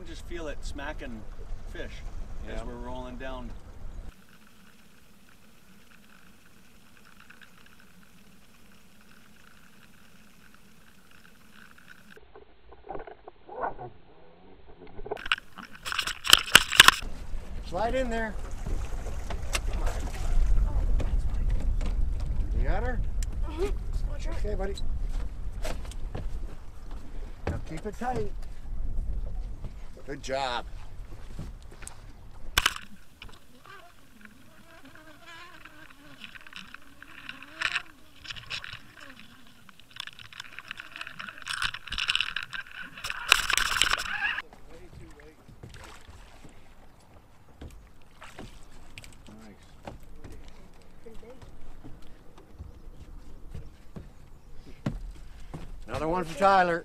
can just feel it smacking fish as we're rolling down. Slide in there. You got her? Uh-huh. Okay, buddy. Now keep it tight. Good job. Another one for Tyler.